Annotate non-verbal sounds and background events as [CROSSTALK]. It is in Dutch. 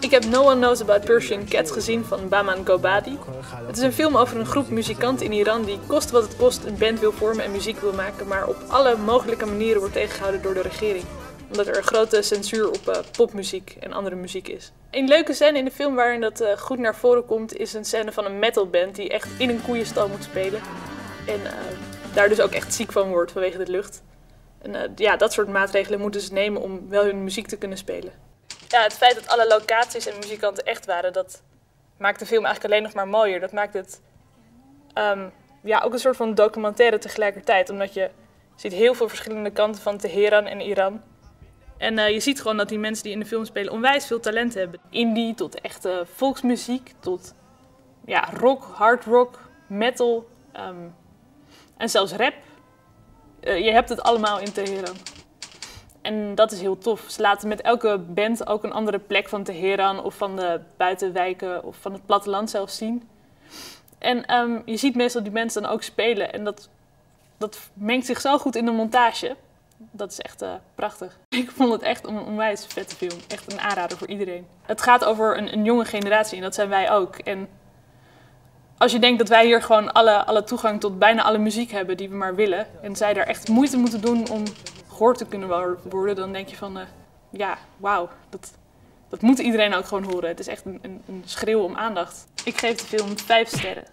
Ik heb No One Knows About Persian Cats gezien van Baman Gobadi. Het is een film over een groep muzikanten in Iran die kost wat het kost een band wil vormen en muziek wil maken, maar op alle mogelijke manieren wordt tegengehouden door de regering. Omdat er een grote censuur op uh, popmuziek en andere muziek is. Een leuke scène in de film waarin dat uh, goed naar voren komt is een scène van een metalband die echt in een koeienstal moet spelen. En uh, daar dus ook echt ziek van wordt vanwege de lucht. En ja, dat soort maatregelen moeten ze nemen om wel hun muziek te kunnen spelen ja, het feit dat alle locaties en muzikanten echt waren, dat maakt de film eigenlijk alleen nog maar mooier. Dat maakt het um, ja, ook een soort van documentaire tegelijkertijd. Omdat je ziet heel veel verschillende kanten van Teheran en Iran. En uh, je ziet gewoon dat die mensen die in de film spelen onwijs veel talent hebben. Indie tot echte volksmuziek, tot ja, rock, hard rock, metal um, en zelfs rap. Uh, je hebt het allemaal in Teheran. En dat is heel tof. Ze laten met elke band ook een andere plek van Teheran of van de buitenwijken of van het platteland zelfs zien. En um, je ziet meestal die mensen dan ook spelen en dat, dat mengt zich zo goed in de montage. Dat is echt uh, prachtig. [LAUGHS] Ik vond het echt een onwijs vette film. Echt een aanrader voor iedereen. Het gaat over een, een jonge generatie en dat zijn wij ook. En als je denkt dat wij hier gewoon alle, alle toegang tot bijna alle muziek hebben die we maar willen. En zij daar echt moeite moeten doen om gehoord te kunnen worden, dan denk je van, uh, ja, wauw, dat, dat moet iedereen ook gewoon horen. Het is echt een, een, een schreeuw om aandacht. Ik geef de film vijf sterren.